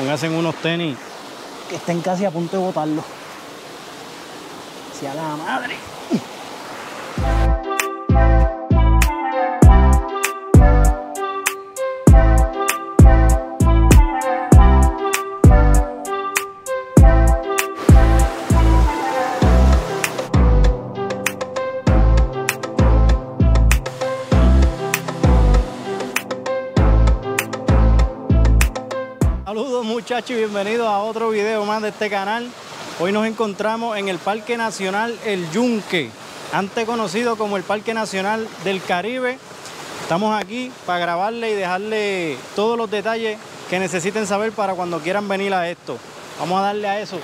póngase unos tenis que estén casi a punto de botarlo. Hacia la madre. Muchachos y bienvenidos a otro video más de este canal. Hoy nos encontramos en el Parque Nacional El Yunque, antes conocido como el Parque Nacional del Caribe. Estamos aquí para grabarle y dejarle todos los detalles que necesiten saber para cuando quieran venir a esto. Vamos a darle a eso.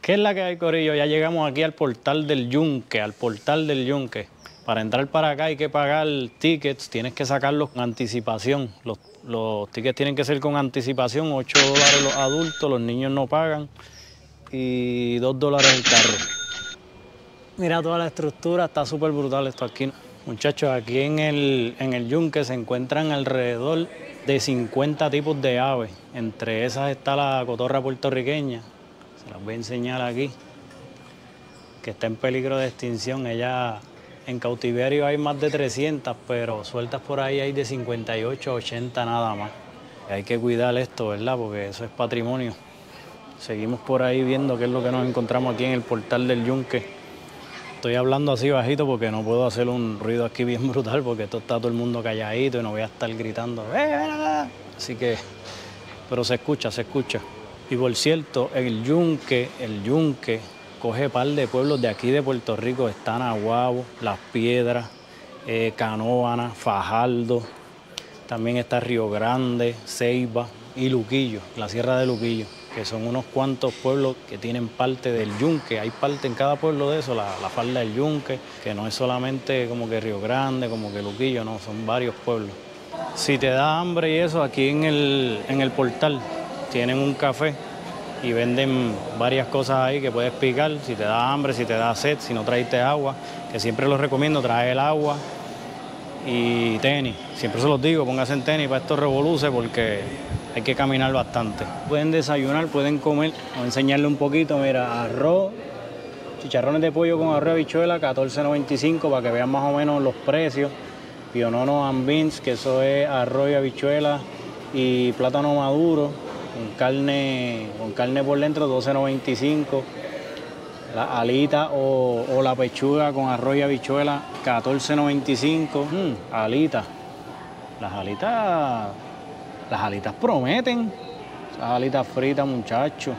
¿Qué es la que hay, Corillo? Ya llegamos aquí al portal del Yunque, al portal del Yunque. Para entrar para acá hay que pagar tickets, tienes que sacarlos con anticipación. Los, tickets tienen que ser con anticipación, 8 dólares los adultos, los niños no pagan y 2 dólares el carro. Mira toda la estructura, está súper brutal esto aquí. Muchachos, aquí en el, en el Yunque se encuentran alrededor de 50 tipos de aves. Entre esas está la cotorra puertorriqueña, se las voy a enseñar aquí, que está en peligro de extinción. Ella en cautiverio hay más de 300, pero sueltas por ahí hay de 58 a 80 nada más. Hay que cuidar esto, ¿verdad? Porque eso es patrimonio. Seguimos por ahí viendo qué es lo que nos encontramos aquí en el portal del Yunque. Estoy hablando así bajito porque no puedo hacer un ruido aquí bien brutal porque esto está todo el mundo calladito y no voy a estar gritando. ¡Eh, Así que, pero se escucha, se escucha. Y por cierto, el Yunque, el Yunque coge par de pueblos de aquí de Puerto Rico, están Aguabo, Las Piedras, eh, Canóvana, Fajardo, también está Río Grande, Ceiba y Luquillo, la Sierra de Luquillo, que son unos cuantos pueblos que tienen parte del Yunque, hay parte en cada pueblo de eso, la, la falda del Yunque, que no es solamente como que Río Grande, como que Luquillo, no, son varios pueblos. Si te da hambre y eso, aquí en el, en el portal tienen un café y venden varias cosas ahí que puedes picar, si te da hambre, si te da sed, si no traiste agua, que siempre los recomiendo, traer el agua y tenis. Siempre se los digo, pónganse en tenis para estos revoluces porque hay que caminar bastante. Pueden desayunar, pueden comer, voy a enseñarle un poquito, mira, arroz, chicharrones de pollo con arroz y habichuela, 14.95 para que vean más o menos los precios. Pionono and beans, que eso es arroz y habichuela y plátano maduro, con carne, con carne por dentro, 12.95. La alita o, o, la pechuga con arroz y habichuela, 14.95. Mm, alita. Las alitas, las alitas prometen. Esas alitas fritas, muchachos.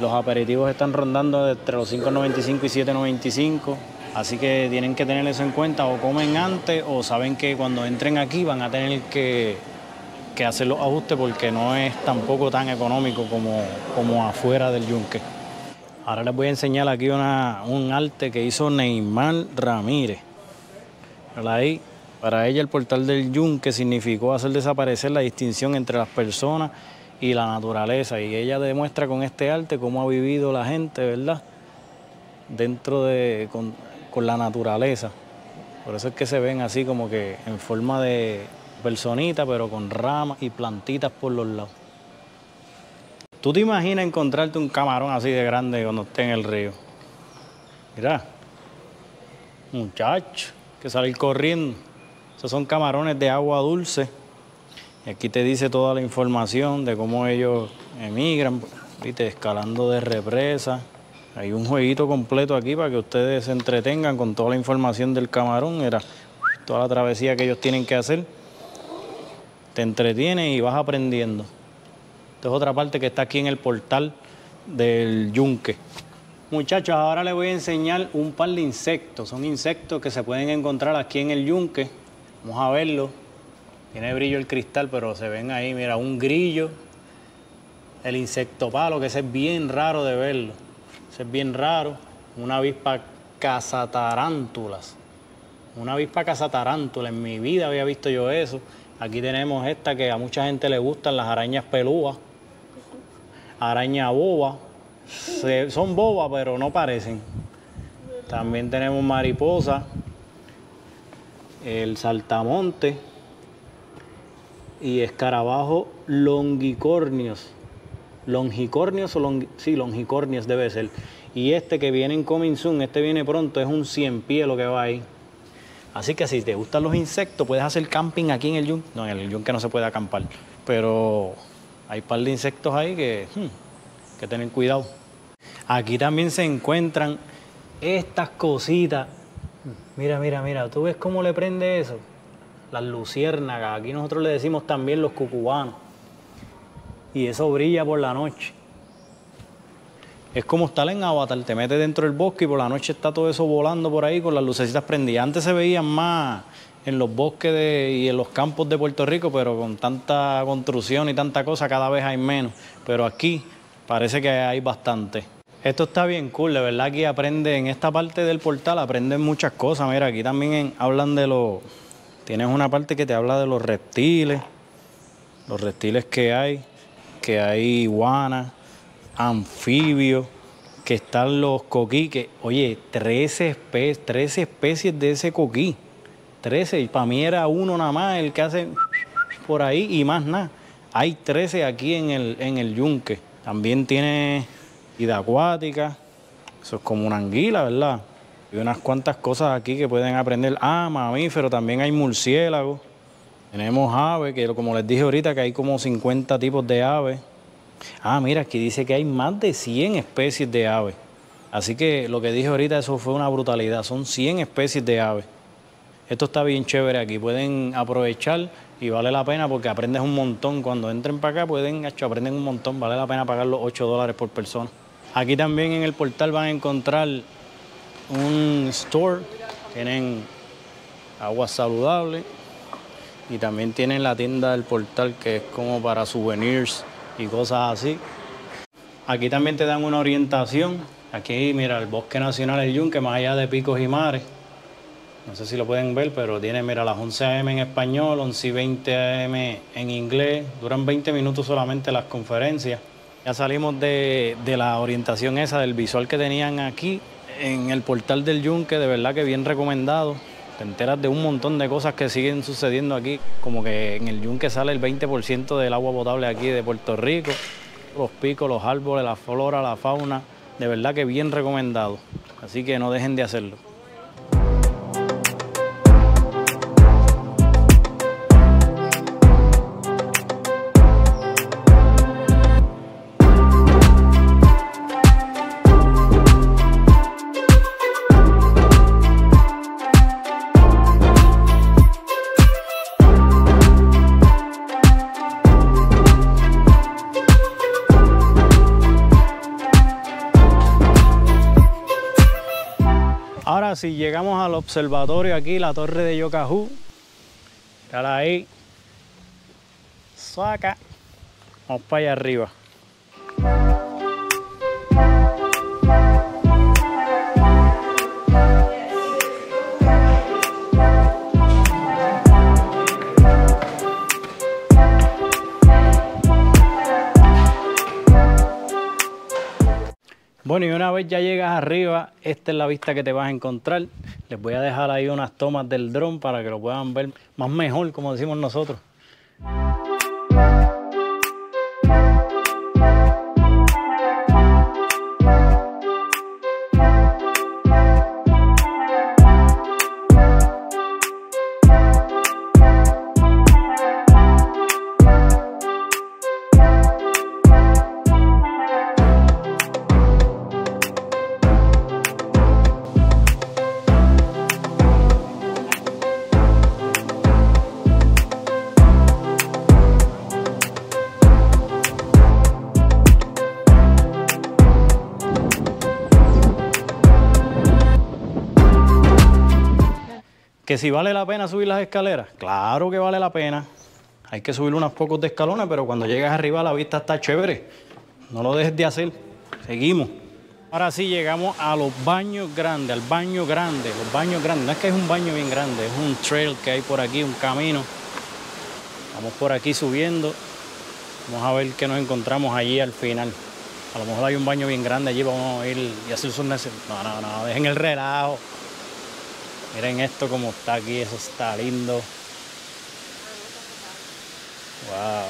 Los aperitivos están rondando entre los 5.95 y 7.95. Así que tienen que tener eso en cuenta. O comen antes o saben que cuando entren aquí van a tener que que hacer los ajustes porque no es tampoco tan económico como, como afuera del yunque. Ahora les voy a enseñar aquí una, un arte que hizo Neymar Ramírez. Ahí, para ella el portal del yunque significó hacer desaparecer la distinción entre las personas y la naturaleza. Y ella demuestra con este arte cómo ha vivido la gente, ¿verdad? Dentro de, con, con la naturaleza. Por eso es que se ven así como que en forma de, personita, pero con ramas y plantitas por los lados. ¿Tú te imaginas encontrarte un camarón así de grande cuando esté en el río? Mira, muchacho, que salir corriendo. Esos son camarones de agua dulce. Y aquí te dice toda la información de cómo ellos emigran, ¿viste? escalando de represa. Hay un jueguito completo aquí para que ustedes se entretengan con toda la información del camarón. Era toda la travesía que ellos tienen que hacer te entretiene y vas aprendiendo. Esta es otra parte que está aquí en el portal del yunque. Muchachos, ahora les voy a enseñar un par de insectos. Son insectos que se pueden encontrar aquí en el yunque. Vamos a verlo. Tiene brillo el cristal, pero se ven ahí, mira, un grillo. El insecto palo, que ese es bien raro de verlo. Ese es bien raro. Una avispa cazatarántulas. Una avispa cazatarántulas. En mi vida había visto yo eso. Aquí tenemos esta que a mucha gente le gustan, las arañas pelúas. Araña boba. Son bobas, pero no parecen. También tenemos mariposa. El saltamonte. y escarabajo longicornios. Longicornios o long... sí, longicornios debe ser. Y este que viene en Coming Soon, este viene pronto, es un 100 pie lo que va ahí. Así que si te gustan los insectos, puedes hacer camping aquí en el yunque. No, en el yunque no se puede acampar, pero hay un par de insectos ahí que hmm, que tener cuidado. Aquí también se encuentran estas cositas. Mira, mira, mira, ¿tú ves cómo le prende eso? Las luciérnagas, aquí nosotros le decimos también los cucubanos. Y eso brilla por la noche. Es como estar en Avatar, te metes dentro del bosque y por la noche está todo eso volando por ahí con las lucecitas prendidas. Antes se veían más en los bosques y en los campos de Puerto Rico, pero con tanta construcción y tanta cosa cada vez hay menos. Pero aquí parece que hay bastante. Esto está bien cool, de verdad aquí aprende, en esta parte del portal aprenden muchas cosas. Mira, aquí también hablan de los... Tienes una parte que te habla de los reptiles, los reptiles que hay, que hay iguanas, anfibios, que están los coquí, que, oye, 13, especies, de ese coquí. 13, y para mí era uno nada más el que hace por ahí y más nada. Hay 13 aquí en el, en el yunque. También tiene vida acuática, eso es como una anguila, ¿verdad? Y unas cuantas cosas aquí que pueden aprender. Ah, mamífero, también hay murciélagos. Tenemos aves, que como les dije ahorita, que hay como 50 tipos de aves. Ah, mira, aquí dice que hay más de 100 especies de aves. Así que lo que dije ahorita, eso fue una brutalidad. Son 100 especies de aves. Esto está bien chévere aquí. Pueden aprovechar y vale la pena porque aprendes un montón. Cuando entren para acá, pueden, aprenden un montón. Vale la pena pagar los 8 dólares por persona. Aquí también en el portal van a encontrar un store. Tienen agua saludable. Y también tienen la tienda del portal que es como para souvenirs y cosas así. Aquí también te dan una orientación. Aquí, mira, el Bosque Nacional El Yunque, más allá de picos y mares. No sé si lo pueden ver, pero tiene, mira, las 11 a.m. en español, 11 y 20 a.m. en inglés. Duran 20 minutos solamente las conferencias. Ya salimos de, de la orientación esa, del visual que tenían aquí en el portal del Yunque, de verdad que bien recomendado te enteras de un montón de cosas que siguen sucediendo aquí, como que en el yunque sale el 20% del agua potable aquí de Puerto Rico, los picos, los árboles, la flora, la fauna, de verdad que bien recomendado, así que no dejen de hacerlo. Ahora si llegamos al observatorio aquí, la torre de Yokahu, Mírala ahí. Saca. Vamos para allá arriba. Bueno, y una vez ya llegas arriba, esta es la vista que te vas a encontrar. Les voy a dejar ahí unas tomas del dron para que lo puedan ver más mejor, como decimos nosotros. Que si vale la pena subir las escaleras, claro que vale la pena. Hay que subir unos pocos de escalones, pero cuando llegas arriba la vista está chévere. No lo dejes de hacer. Seguimos. Ahora sí llegamos a los baños grandes, al baño grande, los baños grandes. No es que es un baño bien grande, es un trail que hay por aquí, un camino. Vamos por aquí subiendo. Vamos a ver qué nos encontramos allí al final. A lo mejor hay un baño bien grande allí, vamos a ir y hacer su No, no, no, dejen el relajo. Miren esto como está aquí, eso está lindo. Wow.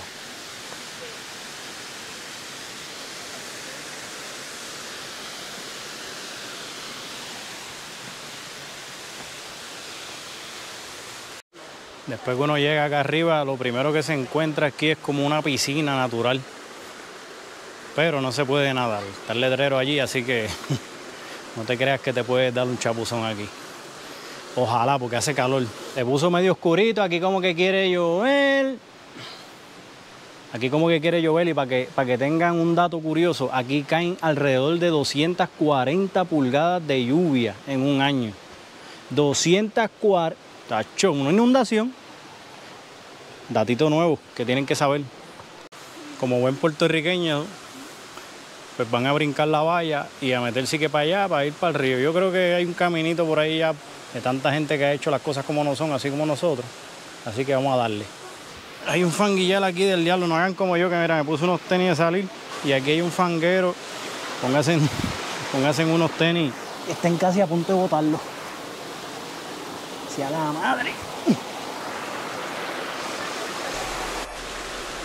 Después que uno llega acá arriba, lo primero que se encuentra aquí es como una piscina natural. Pero no se puede nadar. Está el letrero allí, así que no te creas que te puedes dar un chapuzón aquí. Ojalá, porque hace calor. Se puso medio oscurito, aquí como que quiere llover. Aquí como que quiere llover y para que, para que tengan un dato curioso, aquí caen alrededor de 240 pulgadas de lluvia en un año. 240, tacho, una inundación. Datito nuevo que tienen que saber. Como buen puertorriqueño, pues van a brincar la valla y a meterse que para allá, para ir para el río. Yo creo que hay un caminito por ahí ya de tanta gente que ha hecho las cosas como no son, así como nosotros. Así que vamos a darle. Hay un fanguillal aquí del diablo, no hagan como yo, que mira, me puse unos tenis de salir y aquí hay un fanguero. Pónganse, pónganse unos tenis. Estén casi a punto de botarlo. Hacia la madre.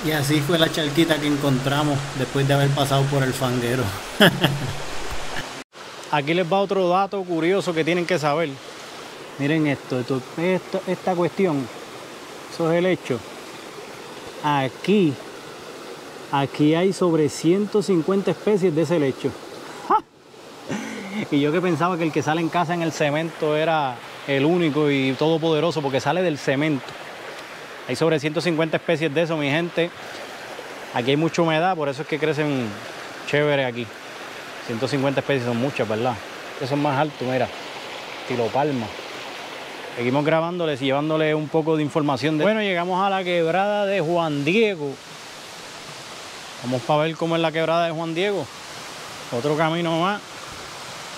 Y así fue la charquita que encontramos después de haber pasado por el fanguero. Aquí les va otro dato curioso que tienen que saber. Miren esto, esta cuestión. Eso es el hecho. Aquí, aquí hay sobre 150 especies de ese lecho. Y yo que pensaba que el que sale en casa en el cemento era el único y todopoderoso porque sale del cemento. Hay sobre 150 especies de eso, mi gente. Aquí hay mucha humedad, por eso es que crecen chévere aquí. 150 especies son muchas, ¿verdad? Estos son más altos, mira. Tilopalma. Seguimos grabándoles y llevándoles un poco de información. De... Bueno, llegamos a la quebrada de Juan Diego. Vamos para ver cómo es la quebrada de Juan Diego. Otro camino más.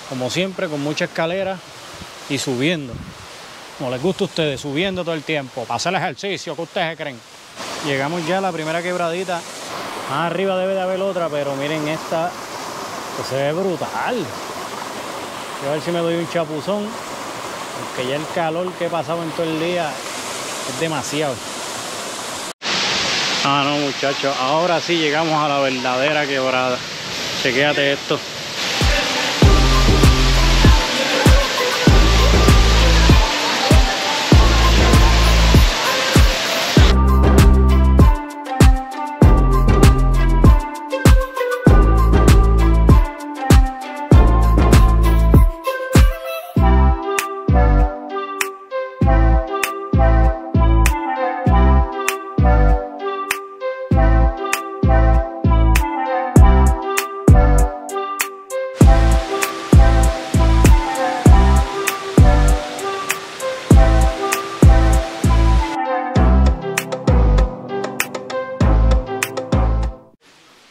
Como siempre, con mucha escalera y subiendo. Como les gusta a ustedes, subiendo todo el tiempo. Para hacer ejercicio, que ustedes creen? Llegamos ya a la primera quebradita. Más arriba debe de haber otra, pero miren esta. Que se ve brutal. Voy a ver si me doy un chapuzón. Porque ya el calor que he pasado en todo el día es demasiado. Ah, no, muchachos. Ahora sí llegamos a la verdadera quebrada. Chequéate esto.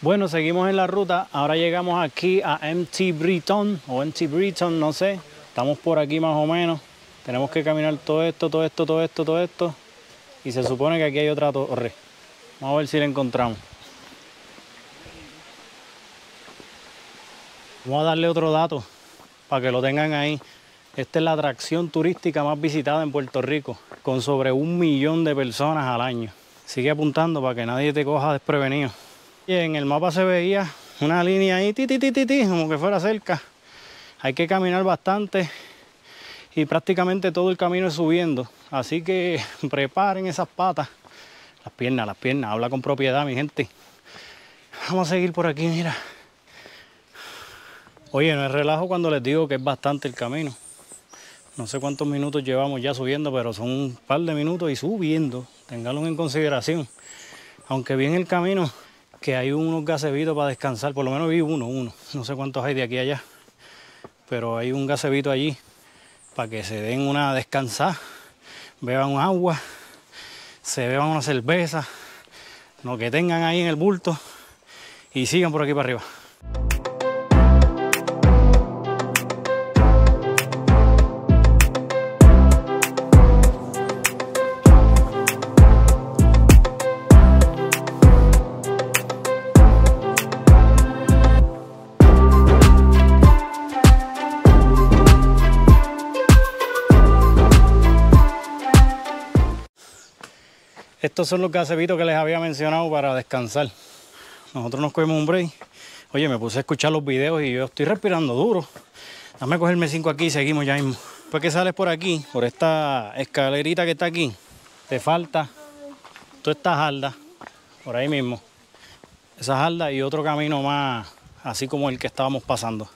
Bueno, seguimos en la ruta. Ahora llegamos aquí a MT Briton o MT Briton, no sé. Estamos por aquí más o menos. Tenemos que caminar todo esto, todo esto, todo esto, todo esto. Y se supone que aquí hay otra torre. Vamos a ver si la encontramos. Vamos a darle otro dato para que lo tengan ahí. Esta es la atracción turística más visitada en Puerto Rico, con sobre un millón de personas al año. Sigue apuntando para que nadie te coja desprevenido. Y en el mapa se veía una línea ahí, ti, ti, como que fuera cerca. Hay que caminar bastante y prácticamente todo el camino es subiendo. Así que preparen esas patas. Las piernas, las piernas. Habla con propiedad, mi gente. Vamos a seguir por aquí, mira. Oye, no es relajo cuando les digo que es bastante el camino. No sé cuántos minutos llevamos ya subiendo, pero son un par de minutos y subiendo. Ténganlo en consideración. Aunque bien el camino que hay unos gasevitos para descansar, por lo menos vi uno, uno, no sé cuántos hay de aquí a allá, pero hay un gasevito allí para que se den una descansada, beban agua, se beban una cerveza, lo que tengan ahí en el bulto y sigan por aquí para arriba. Estos son los gasebitos que les había mencionado para descansar. Nosotros nos cogemos un break. Oye, me puse a escuchar los videos y yo estoy respirando duro. Dame cogerme cinco aquí y seguimos ya mismo. Después que sales por aquí, por esta escalerita que está aquí, te falta toda esta jarda, por ahí mismo. Esa jarda y otro camino más, así como el que estábamos pasando.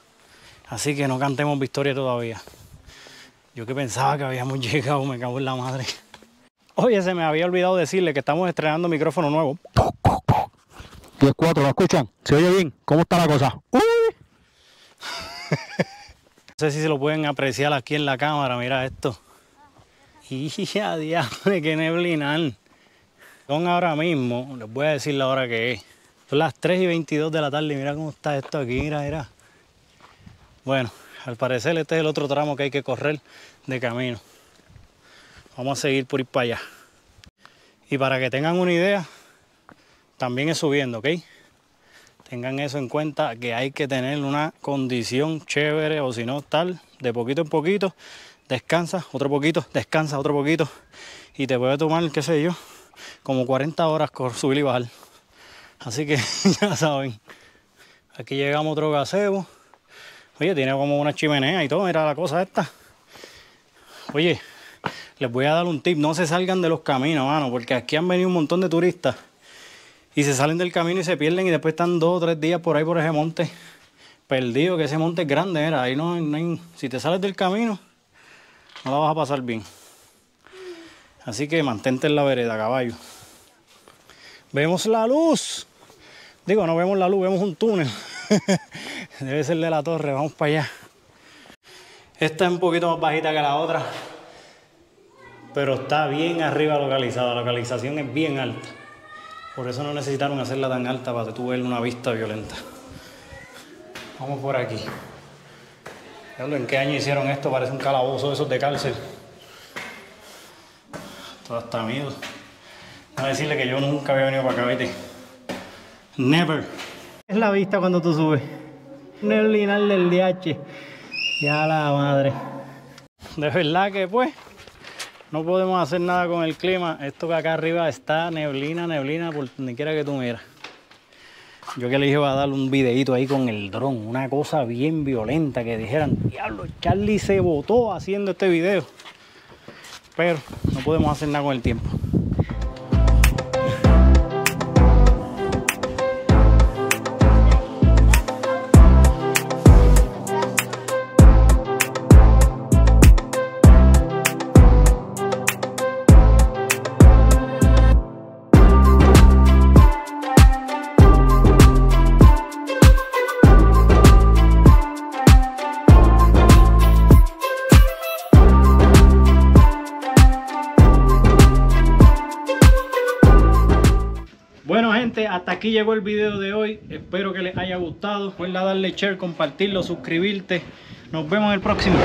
Así que no cantemos victoria todavía. Yo que pensaba que habíamos llegado, me cago en la madre. Oye, se me había olvidado decirle que estamos estrenando micrófono nuevo. 10-4, ¿lo escuchan? ¿Se oye bien? ¿Cómo está la cosa? ¡Uy! No sé si se lo pueden apreciar aquí en la cámara, mira esto. Y ya, diablo, qué neblinal. Son ahora mismo, les voy a decir la hora que es. Son las 3 y 22 de la tarde mira cómo está esto aquí, mira, mira. Bueno, al parecer este es el otro tramo que hay que correr de camino. Vamos a seguir por ir para allá. Y para que tengan una idea, también es subiendo, ¿ok? Tengan eso en cuenta que hay que tener una condición chévere o si no tal, de poquito en poquito, descansa, otro poquito, descansa, otro poquito y te puede tomar, qué sé yo, como 40 horas por subir y bajar. Así que ya saben, aquí llegamos otro gaseo. Oye, tiene como una chimenea y todo, mira la cosa esta. Oye, les voy a dar un tip, no se salgan de los caminos, mano, porque aquí han venido un montón de turistas y se salen del camino y se pierden y después están dos o tres días por ahí por ese monte perdido, que ese monte es grande, era ahí no, hay, si te sales del camino no la vas a pasar bien. Así que mantente en la vereda, caballo. Vemos la luz. Digo, no vemos la luz, vemos un túnel. Debe ser de la torre, vamos para allá. Esta es un poquito más bajita que la otra, pero está bien arriba localizada, la localización es bien alta. Por eso no necesitaron hacerla tan alta para que tú veas una vista violenta. Vamos por aquí. ¿En qué año hicieron esto? Parece un calabozo de esos de cárcel. Todo está miedo. Voy a decirle que yo nunca había venido para acá, ¿viste? Never. Es la vista cuando tú subes. Neblinal del DH. Ya la madre. De verdad que pues no podemos hacer nada con el clima. Esto que acá arriba está neblina, neblina por donde quiera que tú miras. Yo que le dije a dar un videito ahí con el dron, una cosa bien violenta que dijeran, diablo, Charlie se botó haciendo este video. Pero no podemos hacer nada con el tiempo. Aquí llegó el video de hoy. Espero que les haya gustado. Recuerda darle share, compartirlo, suscribirte. Nos vemos en el próximo.